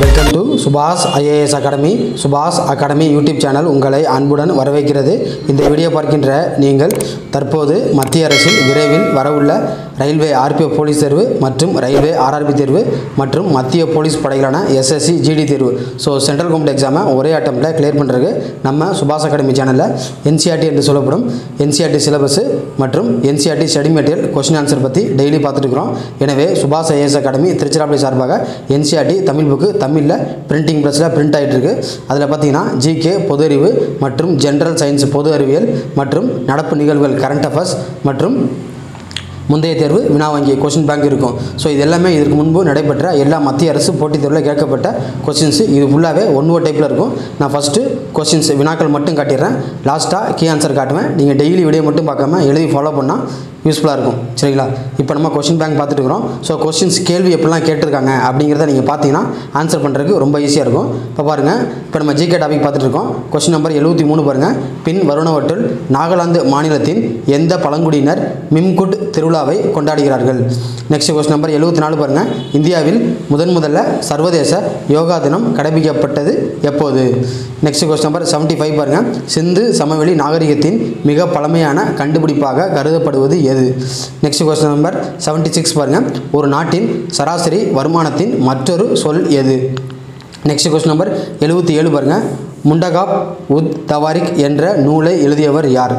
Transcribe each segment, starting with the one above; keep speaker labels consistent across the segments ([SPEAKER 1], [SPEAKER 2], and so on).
[SPEAKER 1] Welcome to Subash IAS academy Subash academy YouTube channel உங்களை அன்புடன் வரவேற்கிறது. இந்த வீடியோ பார்க்கின்ற நீங்கள் தற்போது மத்திய அரசில் விரைவில் வரவுள்ள ரயில்வே ஆர்பிஎஃப் போலீஸ் தேர்வு மற்றும் ரயில்வே ஆர்ஆர்பி தேர்வு மற்றும் மத்திய போலீஸ் படைகளான எஸ்எஸ்சி ஜிடி தேர்வு. ஸோ சென்ட்ரல் கவர்மெண்ட் எக்ஸாமை ஒரே அட்டம்ப்டில் கிளியர் பண்ணுறதுக்கு நம்ம சுபாஷ் அகாடமி சேனலில் என்சிஆர்டி என்று சொல்லப்படும் என்சிஆர்டி சிலபஸ் மற்றும் NCERT study material question answer பற்றி டெய்லி பார்த்துட்டு இருக்கிறோம். எனவே சுபாஷ் ஐஏஎஸ் அகாடமி திருச்சிராப்பள்ளி சார்பாக என்சிஆர்டி தமிழ் புக்கு தமிழில் பிரிண்டிங் ப்ரெஸ்ஸில் பிரிண்ட் ஆகிட்டுருக்கு அதில் பார்த்தீங்கன்னா ஜிகே பொது அறிவு மற்றும் ஜென்ரல் சயின்ஸ் பொது அறிவியல் மற்றும் நடப்பு நிகழ்வுகள் கரண்ட் அஃபேர்ஸ் மற்றும் முந்தைய தேர்வு வினா வங்கி கொஸ்டின் பேங்க் இருக்கும். ஸோ இது எல்லாமே இதற்கு முன்பு நடைபெற்ற எல்லா மத்திய அரசு போட்டித் தேர்வில் கேட்கப்பட்ட கொஸ்டின்ஸ் இது ஃபுல்லாகவே ஒன் ஓ டைப்பில் இருக்கும். நான் ஃபஸ்ட்டு கொஸ்டின்ஸ் வினாக்கள் மட்டும் காட்டிடுறேன். லாஸ்ட்டாக கீ ஆன்சர் காட்டுவேன். நீங்கள் டெய்லி வீடியோ மட்டும் பார்க்காம எழுதி ஃபாலோ பண்ணால் யூஸ்ஃபுல்லாக இருக்கும். சரிங்களா? இப்போ நம்ம கொஸ்டின் பேங்க் பார்த்துட்டு இருக்கிறோம். ஸோ கொஸ்டின்ஸ் கேள்வி எப்படிலாம் கேட்டிருக்காங்க அப்படிங்கிறத நீங்கள் பார்த்தீங்கன்னா ஆன்சர் பண்ணுறதுக்கு ரொம்ப ஈஸியாக இருக்கும். இப்போ பாருங்கள் இப்போ நம்ம ஜிகே டாபிக் பார்த்துட்டு இருக்கோம். கொஸ்டின் நம்பர் எழுபத்தி மூணு பாருங்கள் பின் வருணவற்றில் நாகாலாந்து மாநிலத்தின் எந்த பழங்குடியினர் மிம்குட் திருவிழாவை கொண்டாடுகிறார்கள். நெக்ஸ்ட் கொஸ்டின் நம்பர் எழுபத்தி நாலு பாருங்கள் இந்தியாவில் முதன் முதல்ல சர்வதேச யோகா தினம் கடைபிடிக்கப்பட்டது எப்போது? Next question number seventy five பாருங்கள் சிந்து சமவெளி நாகரிகத்தின் மிக பழமையான கண்டுபிடிப்பாக கருதப்படுவது எது? Next question number seventy six பாருங்கள் ஒரு நாட்டின் சராசரி வருமானத்தின் மற்றொரு சொல் எது? நெக்ஸ்ட் கொஸ்டின் நம்பர் எழுபத்தி ஏழு பாருங்கள் முண்டகாப் உத் தவாரிக் என்ற நூலை எழுதியவர் யார்?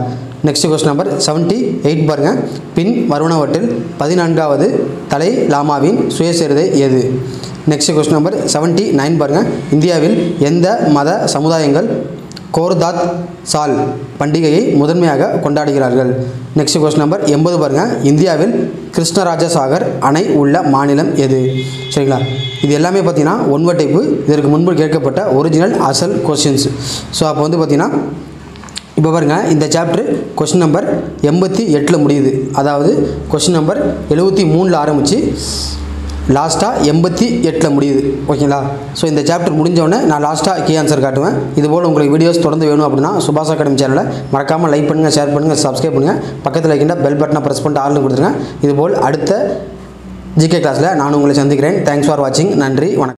[SPEAKER 1] Next question number seventy eight பாருங்கள் பின் வருவனவற்றில் பதினான்காவது தலை லாமாவின் சுயசரிதை எது next question number seventy nine பாருங்கள் இந்தியாவில் எந்த மத சமுதாயங்கள் கோர்தாத் சால் பண்டிகையை முதன்மையாக கொண்டாடுகிறார்கள்? நெக்ஸ்ட் கொஸ்டின் நம்பர் எண்பது பாருங்கள் இந்தியாவில் கிருஷ்ணராஜசாகர் அணை உள்ள மாநிலம் எது? சரிங்களா? இது எல்லாமே பார்த்தீங்கன்னா ஒன்வ டைப்பு இதற்கு முன்பு கேட்கப்பட்ட ஒரிஜினல் அசல் கொஷின்ஸ் ஸோ அப்போ வந்து பார்த்தீங்கன்னா இப்போ பாருங்கள் இந்த சாப்டர் கொஷின் நம்பர் எண்பத்தி எட்டில் முடியுது. அதாவது கொஷின் நம்பர் எழுபத்தி மூணில் ஆரம்பித்து லாஸ்ட்டாக எண்பத்தி எட்டில் முடியுது. ஓகேங்களா ஸோ இந்த சாப்டர் முடிஞ்சவொன்னே நான் லாஸ்ட்டாக கீ ஆன்சர் காட்டுவேன். இதுபோல் உங்களுக்கு வீடியோஸ் தொடர்ந்து வேணும் அப்படின்னா சுபாஷ் அகாடமி சேனலை மறக்காமல் லைக் பண்ணுங்கள் ஷேர் பண்ணுங்கள் சப்ஸ்கிரைப் பண்ணுங்கள் பக்கத்தில் இருக்கின்ற பெல் பட்டனை ப்ரெஸ் பண்ணிட்டு ஆள்னு கொடுத்துருங்க. இதுபோல் அடுத்த ஜிகே கிளாஸில் நான் உங்களை சந்திக்கிறேன். தேங்க்ஸ் ஃபார் வாட்சிங் நன்றி வணக்கம்.